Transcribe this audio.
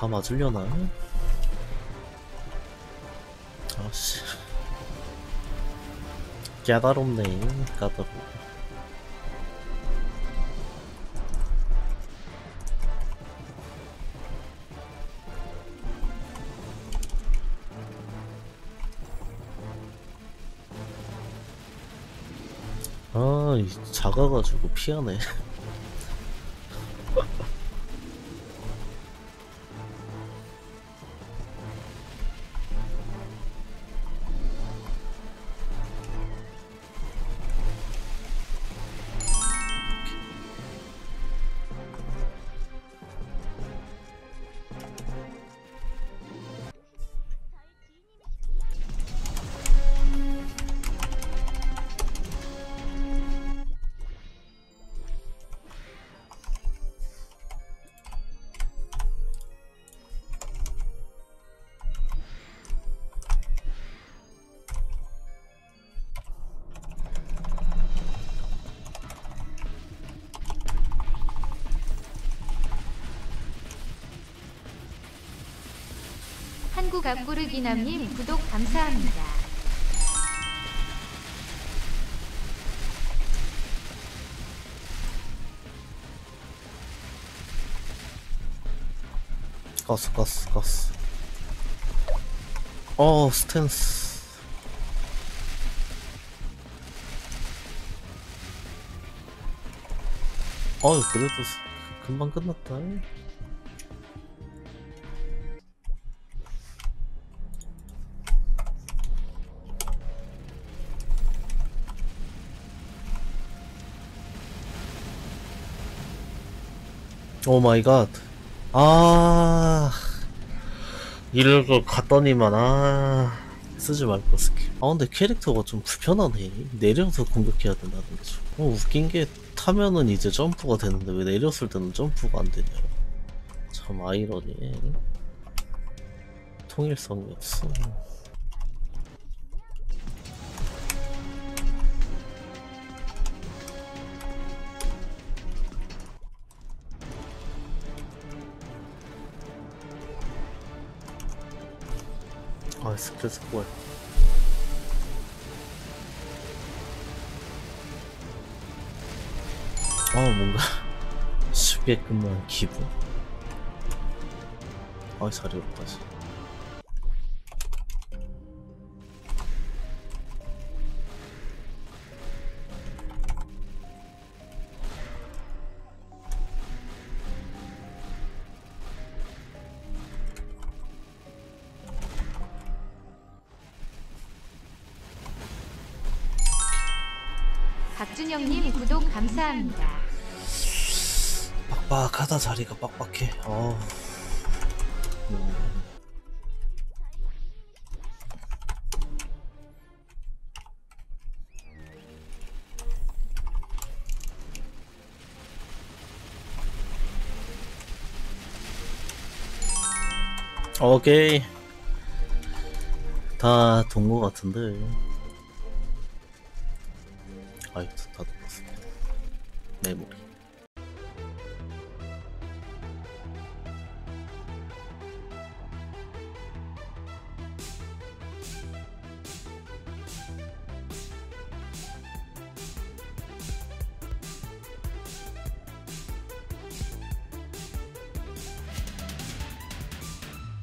다 맞으려나? 아씨 까다롭네 까다로워 아, 이 작아가지고 피하네. 한국 앞구르기남님 구독 감사합니다. 가스, 가스, 가스. 어, 스탠스. 어, 그래도 스- 금방 끝났다. Oh my god. 아. 이러고 갔더니만, 아. 쓰지 말고 스킬. 아, 근데 캐릭터가 좀 불편하네. 내려서 공격해야 된다는 게 좀. 어, 웃긴 게 타면은 이제 점프가 되는데 왜 내렸을 때는 점프가 안 되냐. 참 아이러니해. 통일성이 없어. 아, 스트레스 뭐야. 아, 뭔가 쉽게 끝난 기분. 아, 잘 읽었다, 씨. 박준영님 구독 감사합니다. 빡빡하다, 자리가 빡빡해. 어. 음. 오케이. 다 동거 같은데. 아이, 다 똑같습니다. 메모리.